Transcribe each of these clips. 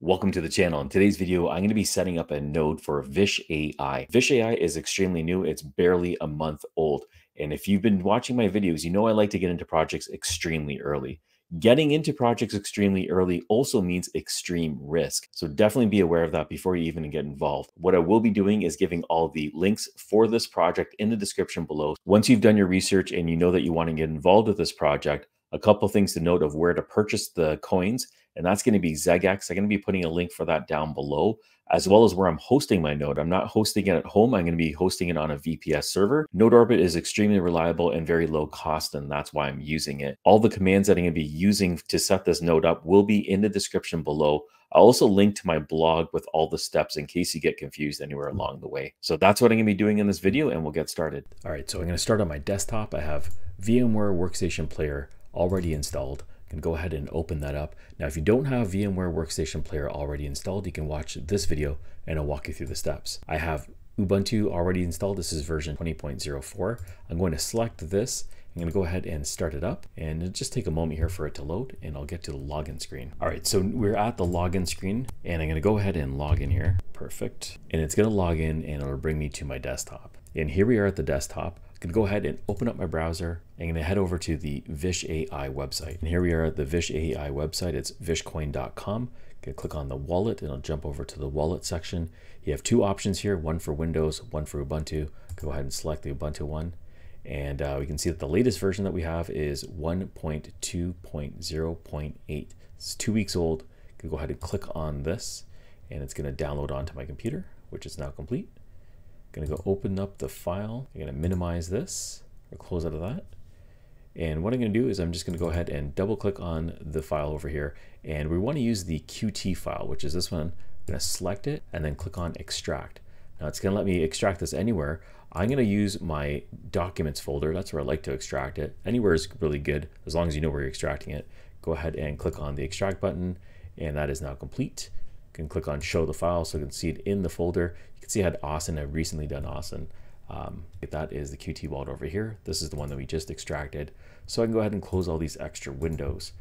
Welcome to the channel. In today's video, I'm going to be setting up a node for Vish AI. Vish AI is extremely new. It's barely a month old. And if you've been watching my videos, you know I like to get into projects extremely early. Getting into projects extremely early also means extreme risk. So definitely be aware of that before you even get involved. What I will be doing is giving all the links for this project in the description below. Once you've done your research and you know that you want to get involved with this project, a couple things to note of where to purchase the coins and that's going to be Xeggex. I'm going to be putting a link for that down below, as well as where I'm hosting my node. I'm not hosting it at home. I'm going to be hosting it on a VPS server. Node Orbit is extremely reliable and very low cost, and that's why I'm using it. All the commands that I'm going to be using to set this node up will be in the description below. I'll also link to my blog with all the steps in case you get confused anywhere along the way. So that's what I'm going to be doing in this video, and we'll get started. All right, so I'm going to start on my desktop. I have VMware Workstation Player already installed can go ahead and open that up. Now, if you don't have VMware Workstation Player already installed, you can watch this video and I'll walk you through the steps. I have Ubuntu already installed. This is version 20.04. I'm going to select this. I'm going to go ahead and start it up and just take a moment here for it to load and I'll get to the login screen. All right, so we're at the login screen and I'm going to go ahead and log in here. Perfect. And it's going to log in and it'll bring me to my desktop. And here we are at the desktop. I'm going to go ahead and open up my browser. I'm going to head over to the Vish AI website. And here we are at the Vish AI website. It's vishcoin.com. Going to click on the wallet and I'll jump over to the wallet section. You have two options here, one for Windows, one for Ubuntu. Go ahead and select the Ubuntu one. And uh, we can see that the latest version that we have is 1.2.0.8. It's two weeks old. Go ahead and click on this and it's going to download onto my computer, which is now complete. Gonna go open up the file. I'm gonna minimize this or close out of that. And what I'm gonna do is I'm just gonna go ahead and double click on the file over here. And we wanna use the Qt file, which is this one. I'm gonna select it and then click on extract. Now it's gonna let me extract this anywhere. I'm gonna use my documents folder. That's where I like to extract it. Anywhere is really good as long as you know where you're extracting it. Go ahead and click on the extract button and that is now complete can click on show the file so you can see it in the folder. You can see I had Austin, I've recently done Austin. Um, that is the Qt wallet over here. This is the one that we just extracted. So I can go ahead and close all these extra windows.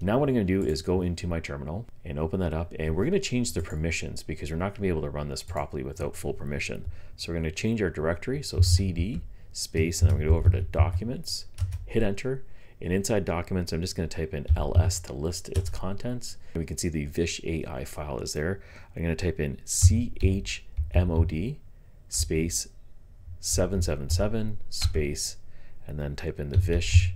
Now what I'm going to do is go into my terminal and open that up and we're going to change the permissions because we're not going to be able to run this properly without full permission. So we're going to change our directory, so cd space, and then we're to go over to documents, hit enter, and inside documents, I'm just going to type in ls to list its contents. And we can see the Vish AI file is there. I'm going to type in chmod space 777 space, and then type in the Vish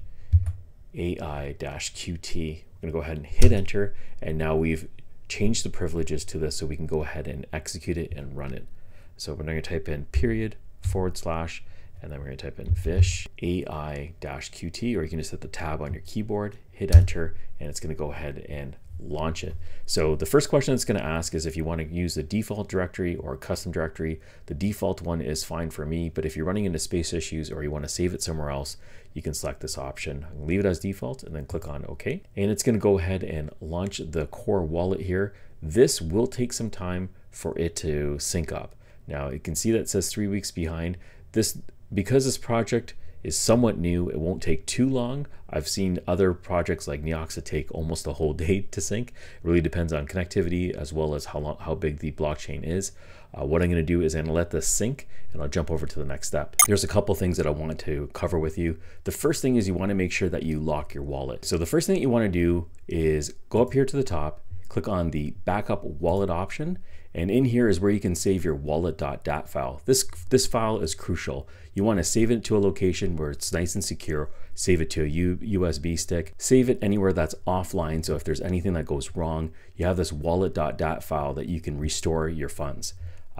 AI-QT. We're going to go ahead and hit enter. And now we've changed the privileges to this so we can go ahead and execute it and run it. So we're going to type in period forward slash and then we're going to type in Vish AI-QT, or you can just hit the tab on your keyboard, hit enter, and it's going to go ahead and launch it. So the first question it's going to ask is if you want to use the default directory or a custom directory. The default one is fine for me, but if you're running into space issues or you want to save it somewhere else, you can select this option. leave it as default and then click on OK. And it's going to go ahead and launch the core wallet here. This will take some time for it to sync up. Now you can see that it says three weeks behind. This because this project is somewhat new, it won't take too long. I've seen other projects like Neoxa take almost a whole day to sync. It really depends on connectivity as well as how long, how big the blockchain is. Uh, what I'm going to do is I'm to let this sync and I'll jump over to the next step. There's a couple things that I want to cover with you. The first thing is you want to make sure that you lock your wallet. So the first thing that you want to do is go up here to the top, click on the backup wallet option and in here is where you can save your wallet.dat file. This, this file is crucial. You want to save it to a location where it's nice and secure. Save it to a U USB stick. Save it anywhere that's offline. So if there's anything that goes wrong, you have this wallet.dat file that you can restore your funds.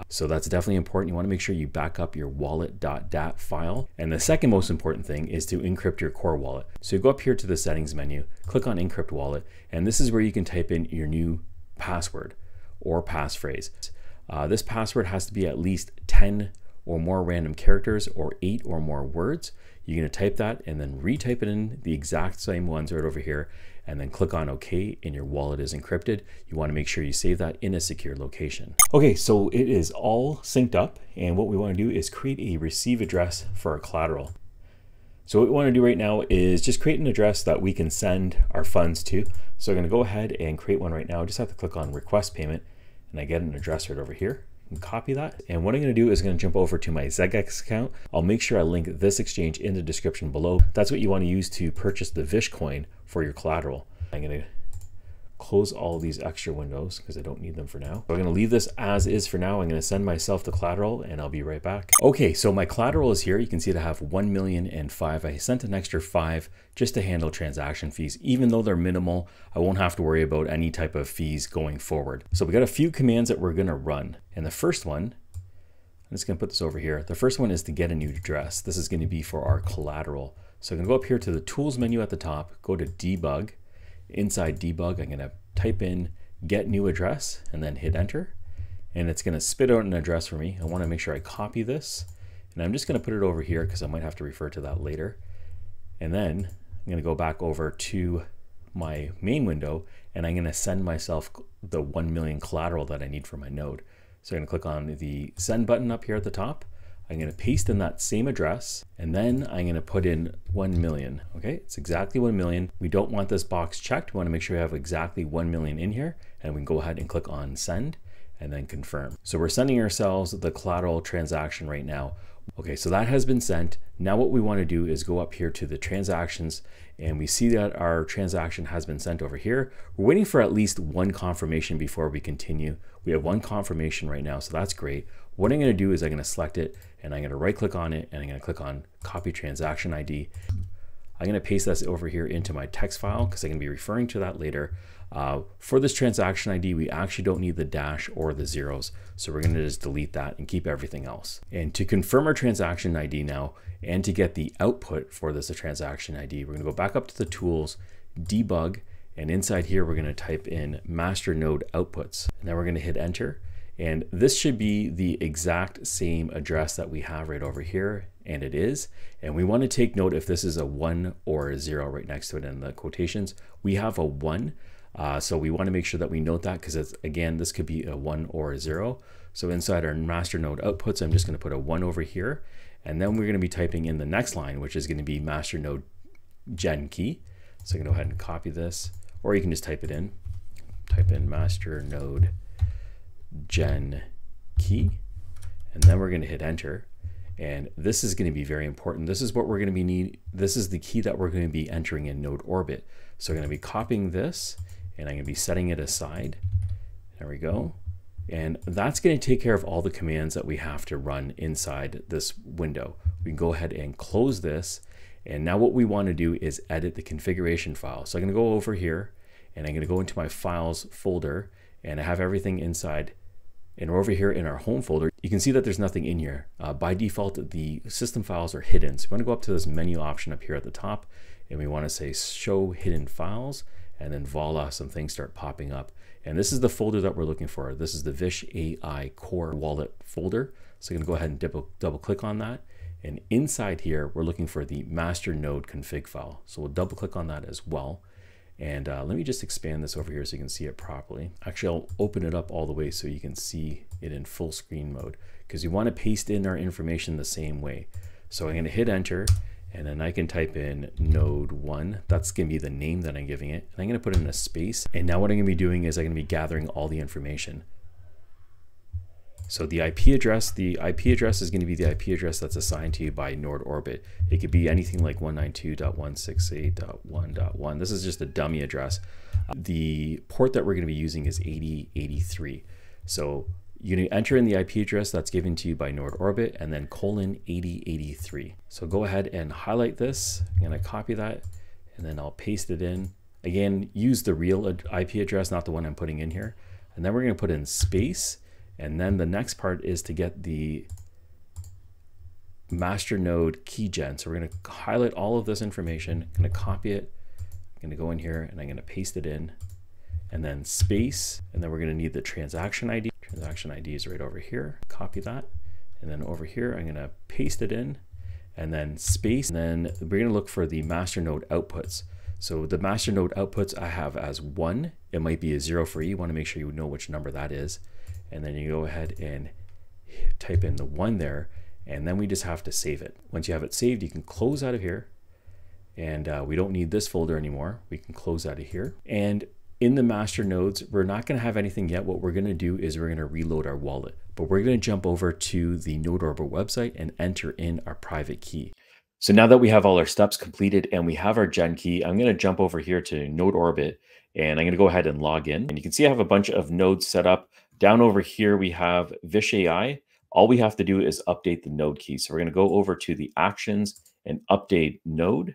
So that's definitely important. You want to make sure you back up your wallet.dat file. And the second most important thing is to encrypt your core wallet. So you go up here to the settings menu, click on encrypt wallet, and this is where you can type in your new password or passphrase. Uh, this password has to be at least 10 or more random characters or eight or more words. You're going to type that and then retype it in the exact same ones right over here and then click on OK and your wallet is encrypted. You want to make sure you save that in a secure location. Okay, so it is all synced up and what we want to do is create a receive address for our collateral. So what we want to do right now is just create an address that we can send our funds to. So I'm going to go ahead and create one right now. I just have to click on request payment and I get an address right over here copy that. And what I'm going to do is going to jump over to my Xeggex account. I'll make sure I link this exchange in the description below. That's what you want to use to purchase the Vish coin for your collateral. I'm going to close all these extra windows because I don't need them for now. So I'm gonna leave this as is for now. I'm gonna send myself the collateral and I'll be right back. Okay, so my collateral is here. You can see that I have 1 million and five. I sent an extra five just to handle transaction fees. Even though they're minimal, I won't have to worry about any type of fees going forward. So we got a few commands that we're gonna run. And the first one, I'm just gonna put this over here. The first one is to get a new address. This is gonna be for our collateral. So I'm gonna go up here to the tools menu at the top, go to debug, inside debug, I'm going to type in get new address and then hit enter. And it's going to spit out an address for me. I want to make sure I copy this. And I'm just going to put it over here because I might have to refer to that later. And then I'm going to go back over to my main window and I'm going to send myself the 1 million collateral that I need for my node. So I'm going to click on the send button up here at the top I'm going to paste in that same address and then I'm going to put in 1 million. Okay, it's exactly 1 million. We don't want this box checked. We want to make sure we have exactly 1 million in here and we can go ahead and click on send and then confirm. So we're sending ourselves the collateral transaction right now. Okay, so that has been sent. Now what we want to do is go up here to the transactions and we see that our transaction has been sent over here. We're waiting for at least one confirmation before we continue. We have one confirmation right now, so that's great. What I'm going to do is I'm going to select it and I'm going to right click on it and I'm going to click on copy transaction ID. I'm going to paste this over here into my text file because I'm to be referring to that later. Uh, for this transaction ID, we actually don't need the dash or the zeros. So we're going to just delete that and keep everything else. And to confirm our transaction ID now and to get the output for this transaction ID, we're going to go back up to the tools, debug, and inside here, we're going to type in master node outputs. And then we're going to hit enter. And this should be the exact same address that we have right over here, and it is. And we want to take note if this is a one or a zero right next to it in the quotations. We have a one, uh, so we want to make sure that we note that because again, this could be a one or a zero. So inside our master node outputs, I'm just going to put a one over here. And then we're going to be typing in the next line, which is going to be master node gen key. So I'm going to go ahead and copy this, or you can just type it in. Type in master node gen key, and then we're going to hit enter. And this is going to be very important. This is what we're going to be need. This is the key that we're going to be entering in node orbit. So I'm going to be copying this and I'm going to be setting it aside. There we go. And that's going to take care of all the commands that we have to run inside this window. We can go ahead and close this. And now what we want to do is edit the configuration file. So I'm going to go over here and I'm going to go into my files folder and I have everything inside and we're over here in our home folder, you can see that there's nothing in here. Uh, by default, the system files are hidden. So we want to go up to this menu option up here at the top, and we want to say show hidden files, and then voila, some things start popping up. And this is the folder that we're looking for. This is the Vish AI Core Wallet folder. So I'm to go ahead and double, double click on that. And inside here, we're looking for the master node config file. So we'll double click on that as well. And uh, let me just expand this over here so you can see it properly. Actually, I'll open it up all the way so you can see it in full screen mode because you want to paste in our information the same way. So I'm to hit enter and then I can type in node one. That's going to be the name that I'm giving it. And I'm going to put in a space. And now what I'm going to be doing is I'm going to be gathering all the information. So the IP address, the IP address is going to be the IP address that's assigned to you by Node Orbit. It could be anything like 192.168.1.1. This is just a dummy address. The port that we're going to be using is 8083. So you enter in the IP address that's given to you by Node Orbit and then colon 8083. So go ahead and highlight this. I'm to copy that and then I'll paste it in. Again, use the real IP address, not the one I'm putting in here. And then we're to put in space and then the next part is to get the master node keygen. So we're to highlight all of this information, I'm to copy it, I'm to go in here and I'm to paste it in and then space, and then we're to need the transaction ID. Transaction ID is right over here. Copy that. And then over here, I'm going to paste it in and then space. And then we're going to look for the master node outputs. So the master node outputs I have as one. It might be a zero for you. You want to make sure you know which number that is and then you go ahead and type in the one there and then we just have to save it. Once you have it saved, you can close out of here and uh, we don't need this folder anymore. We can close out of here. And in the master nodes, we're not going to have anything yet. What we're going to do is we're going to reload our wallet, but we're going to jump over to the Node Orbit website and enter in our private key. So now that we have all our steps completed and we have our gen key, I'm going to jump over here to Node Orbit and I'm going to go ahead and log in. And you can see I have a bunch of nodes set up. Down over here, we have Vish AI. All we have to do is update the node key. So we're going to go over to the actions and update node.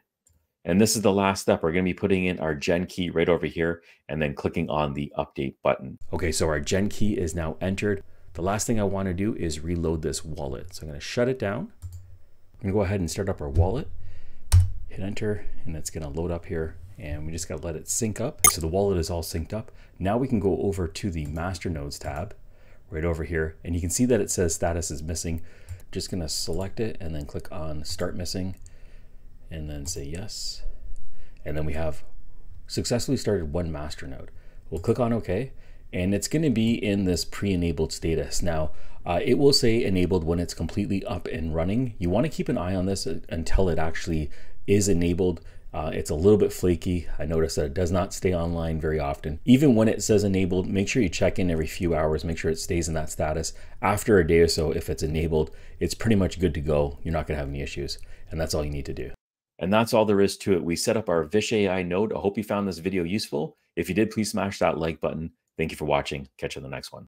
And this is the last step. We're going to be putting in our gen key right over here and then clicking on the update button. Okay, so our gen key is now entered. The last thing I want to do is reload this wallet. So I'm going to shut it down. I'm going to go ahead and start up our wallet, hit enter, and it's going to load up here. And we just got to let it sync up. So the wallet is all synced up. Now we can go over to the master nodes tab right over here. And you can see that it says status is missing. Just going to select it and then click on start missing and then say yes. And then we have successfully started one master node. We'll click on OK and it's going to be in this pre-enabled status. Now, uh, it will say enabled when it's completely up and running. You want to keep an eye on this until it actually is enabled. Uh, it's a little bit flaky. I noticed that it does not stay online very often. Even when it says enabled, make sure you check in every few hours, make sure it stays in that status. After a day or so, if it's enabled, it's pretty much good to go. You're not gonna have any issues. And that's all you need to do. And that's all there is to it. We set up our Vish AI node. I hope you found this video useful. If you did, please smash that like button. Thank you for watching. Catch you in the next one.